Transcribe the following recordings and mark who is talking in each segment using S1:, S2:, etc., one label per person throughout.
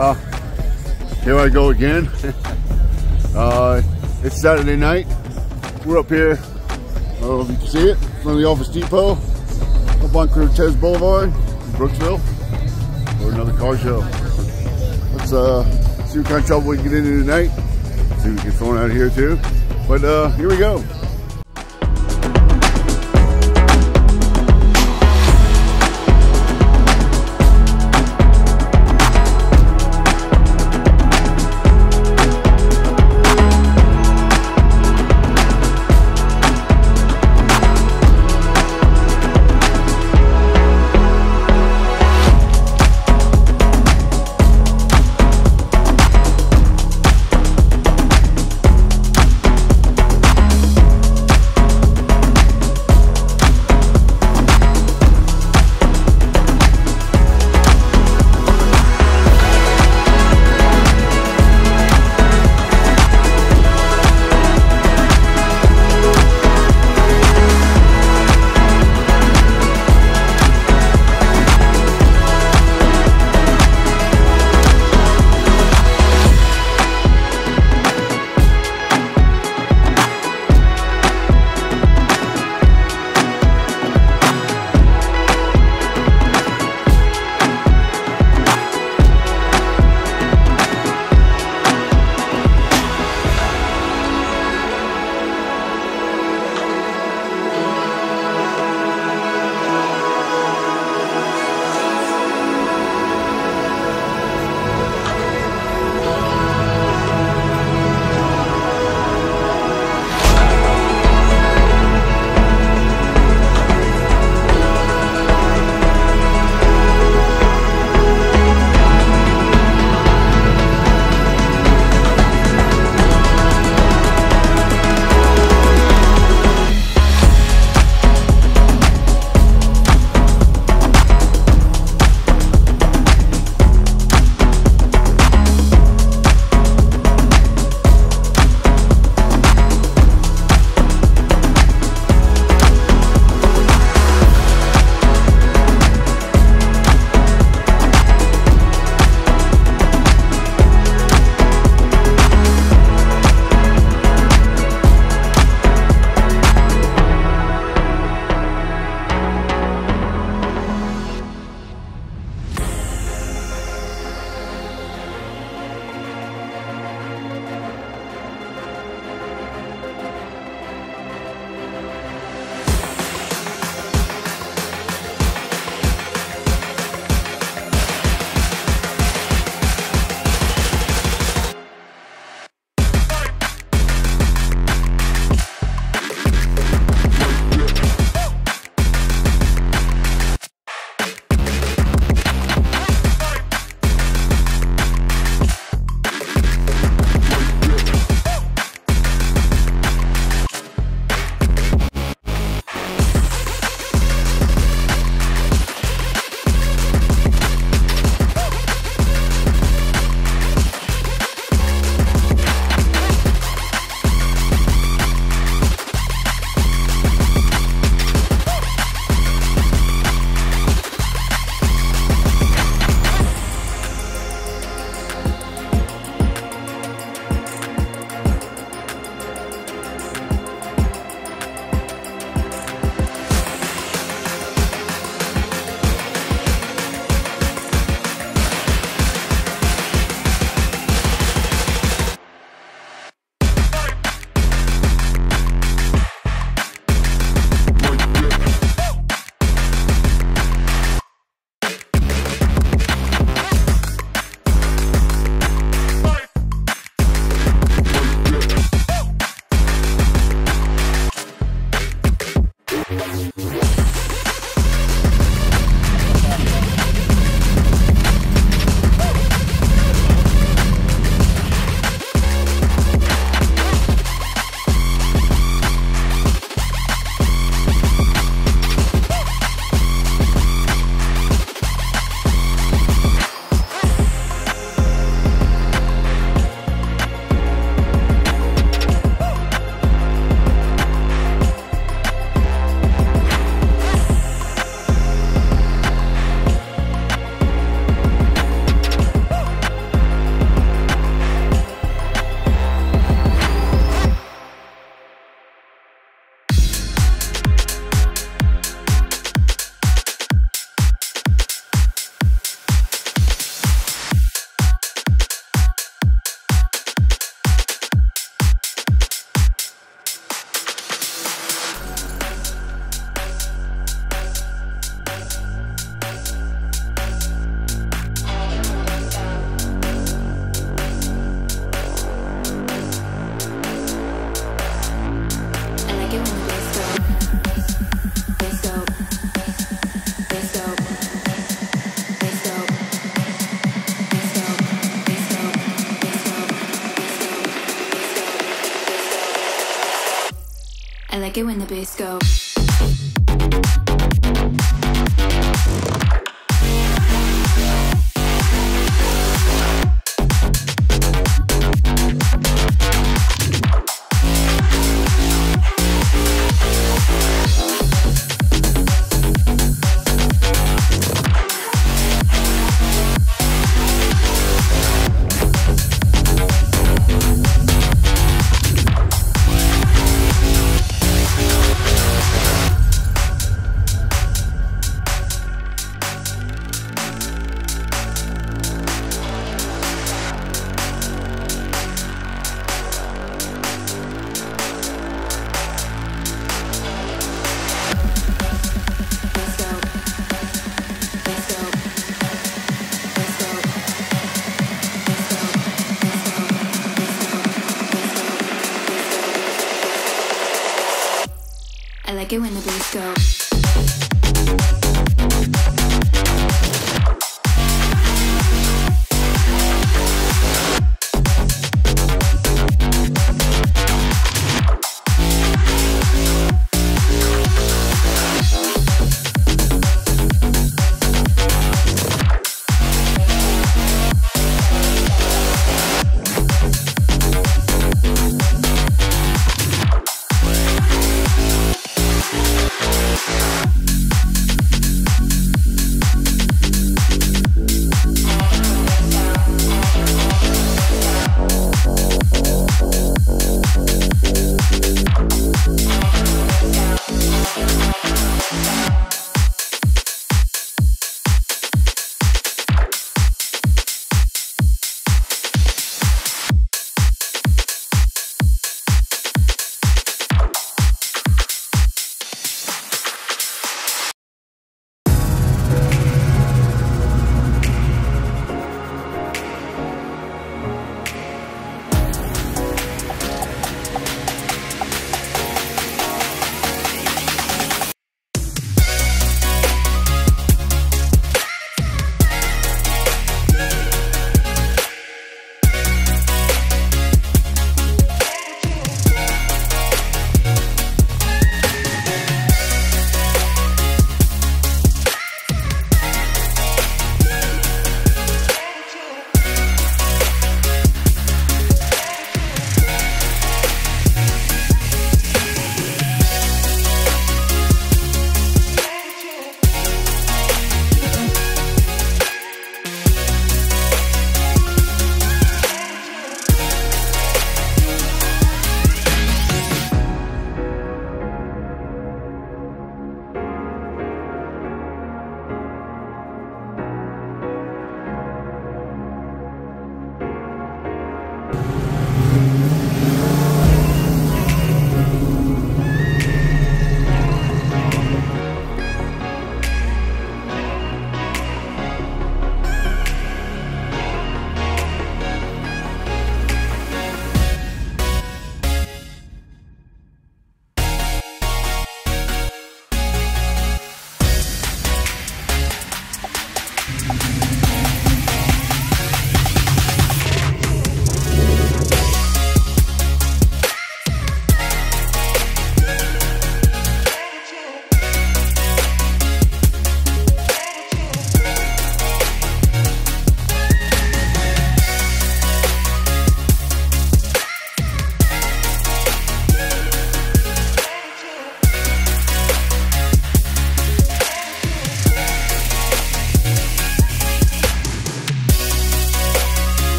S1: Uh, here I go again. uh, it's Saturday night. We're up here. I don't know if you can see it from the Office Depot up on Cortez Boulevard in Brooksville for another car show. Let's uh, see what kind of trouble we can get into tonight. See if we can get thrown out here too. But uh, here we go.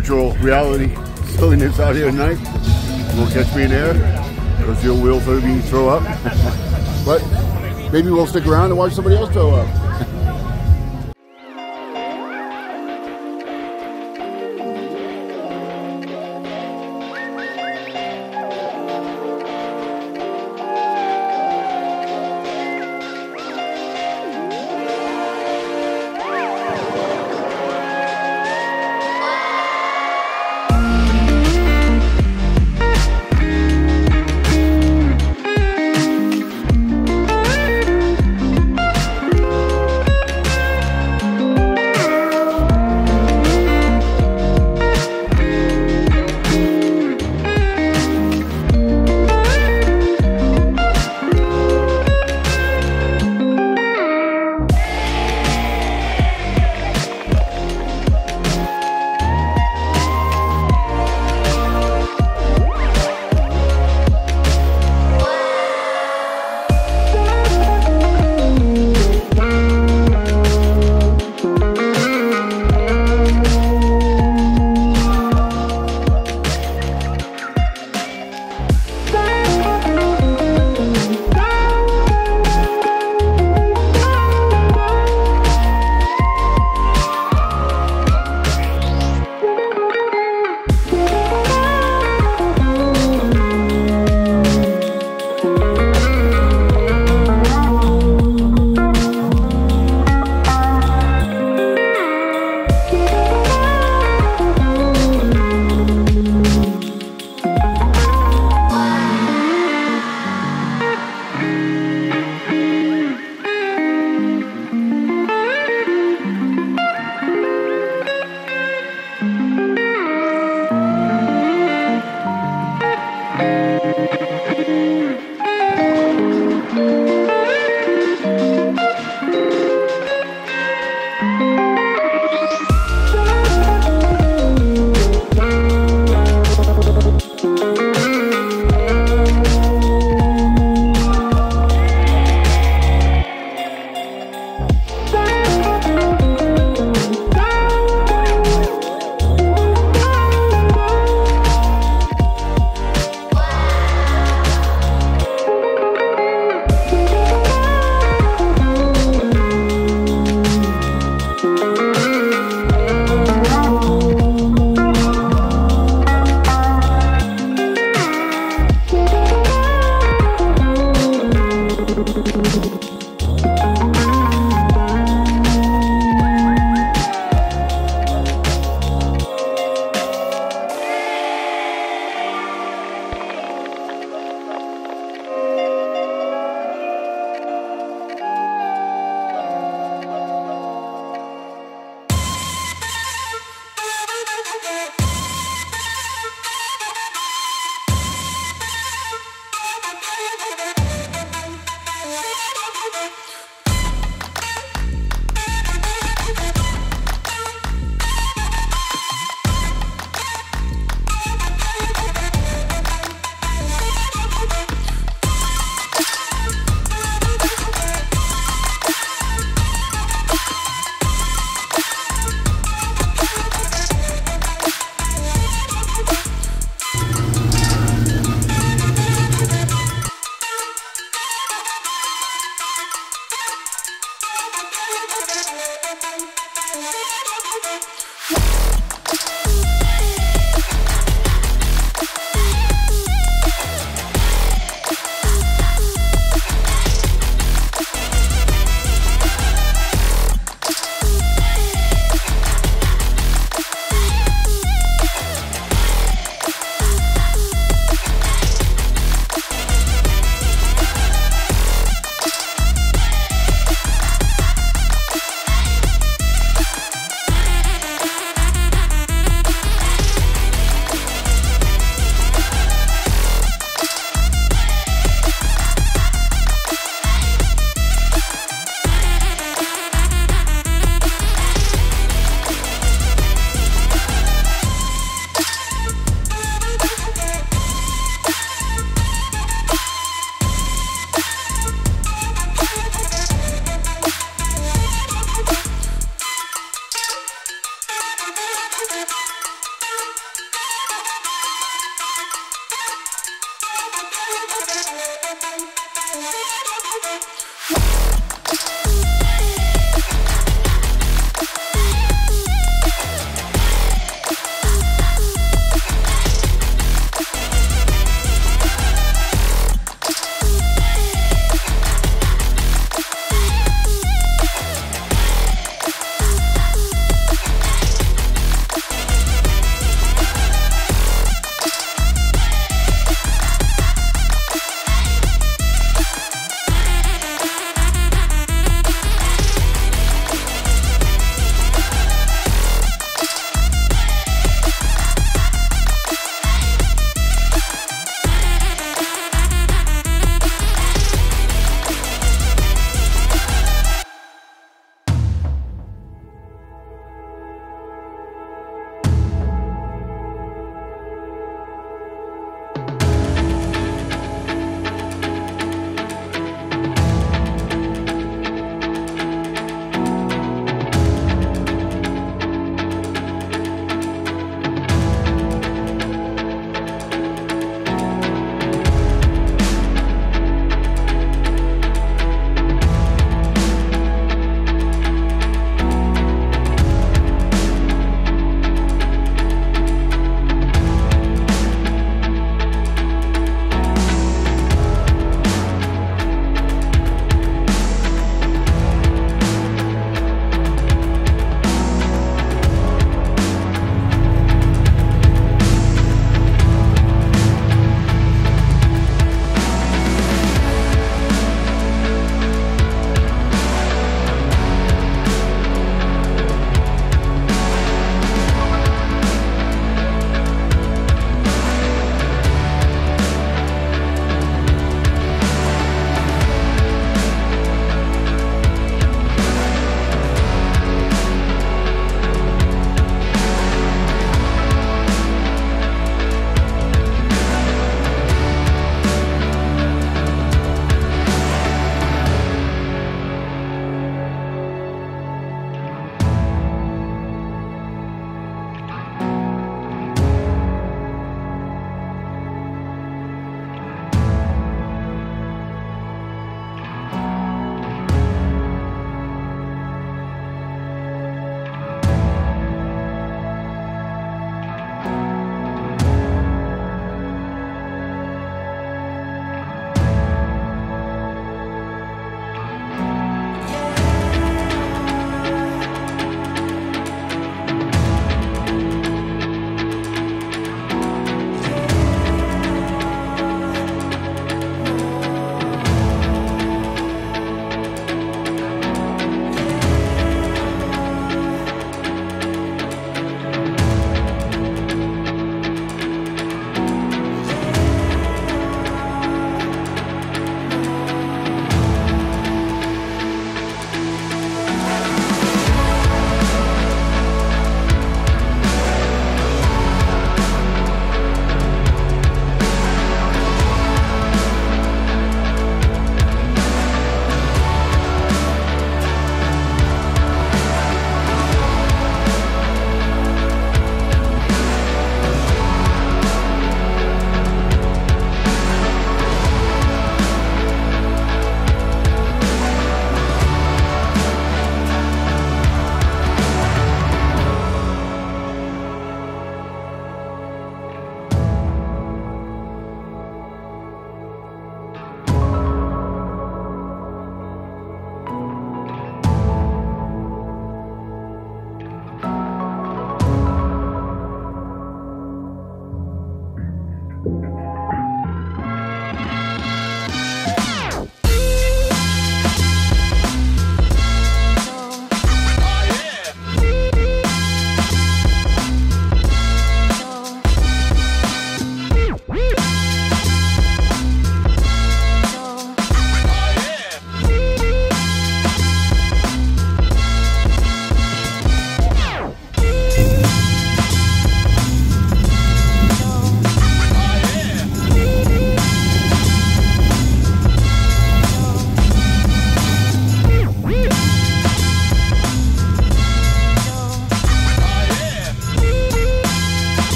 S1: Virtual reality silliness out here tonight. Won't catch me in there because you will me throw up. but maybe we'll stick around and watch somebody else throw up.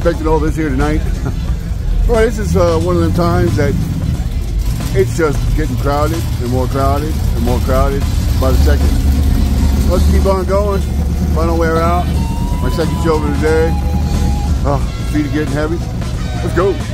S1: Expecting all this here tonight. well, this is uh, one of them times that it's just getting crowded and more crowded and more crowded by the second. Let's keep on going. Final wear out. My second show of the day. Oh, feet are getting heavy. Let's go.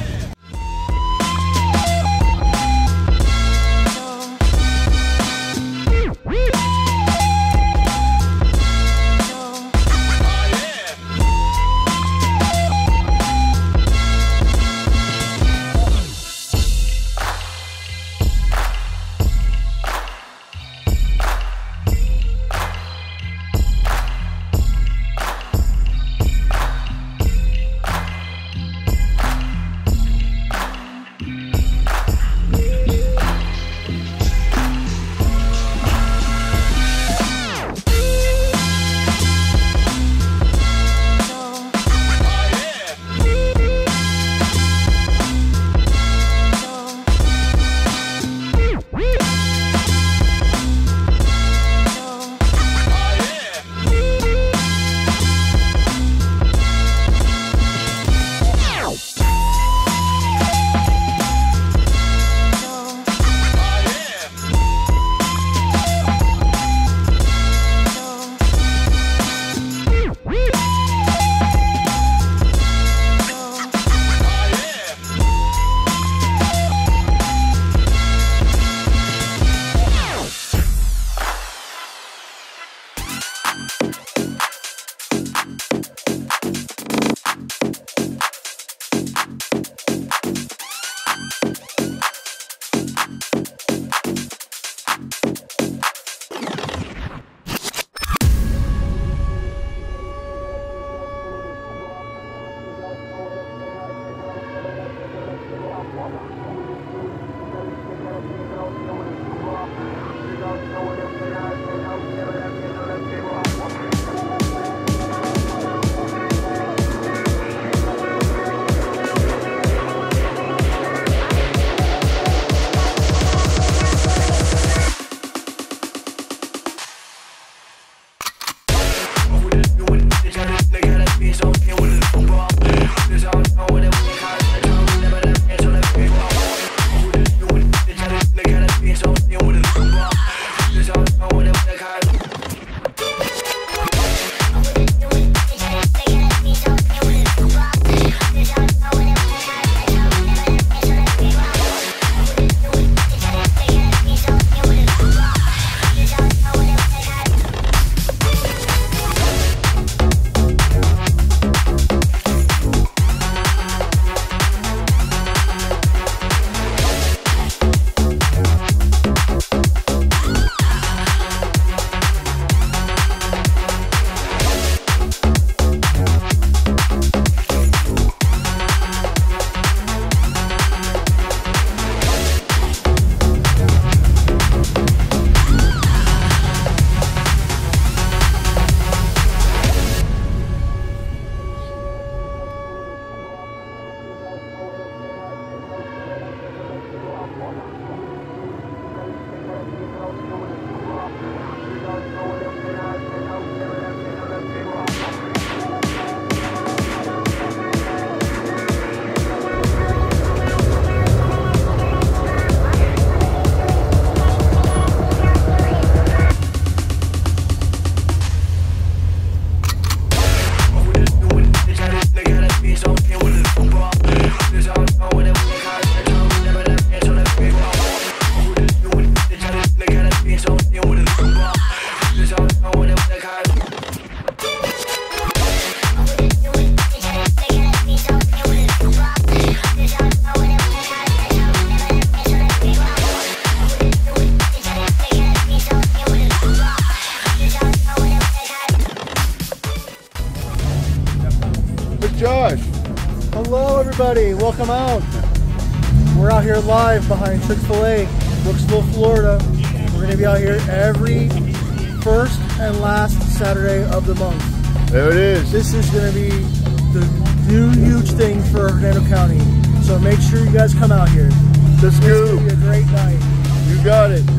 S2: Live behind Chick fil A, Brooksville, Florida. We're to be out here every first and last Saturday of the month.
S1: There it is.
S2: This is going to be the new huge thing for Hernando County. So make sure you guys come out here.
S1: The
S2: It's going to be a great night.
S1: You got it.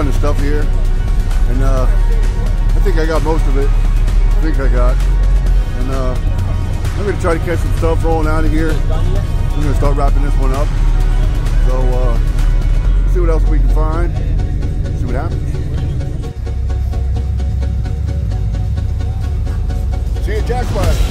S1: Ton of stuff here. And uh, I think I got most of it. I think I got. And uh, I'm going to try to catch some stuff rolling out of here. I'm going to start wrapping this one up. So uh, see what else we can find. See what happens. See you, Jack Fire.